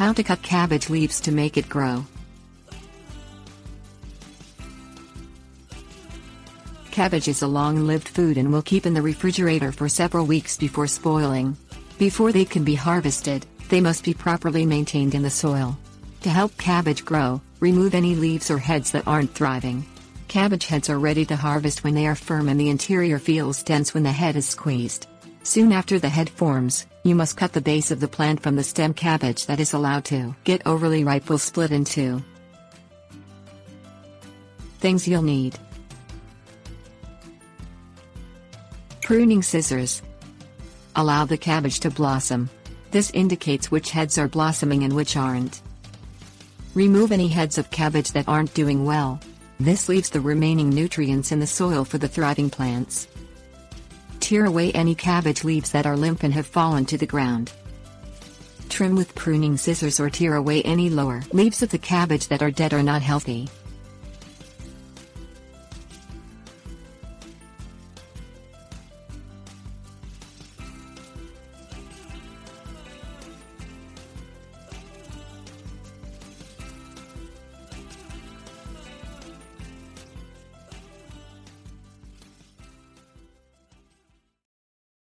How to cut cabbage leaves to make it grow. Cabbage is a long-lived food and will keep in the refrigerator for several weeks before spoiling. Before they can be harvested, they must be properly maintained in the soil. To help cabbage grow, remove any leaves or heads that aren't thriving. Cabbage heads are ready to harvest when they are firm and the interior feels dense when the head is squeezed. Soon after the head forms, you must cut the base of the plant from the stem cabbage that is allowed to get overly ripe will split in two. Things you'll need Pruning scissors. Allow the cabbage to blossom. This indicates which heads are blossoming and which aren't. Remove any heads of cabbage that aren't doing well. This leaves the remaining nutrients in the soil for the thriving plants. Tear away any cabbage leaves that are limp and have fallen to the ground. Trim with pruning scissors or tear away any lower leaves of the cabbage that are dead or not healthy.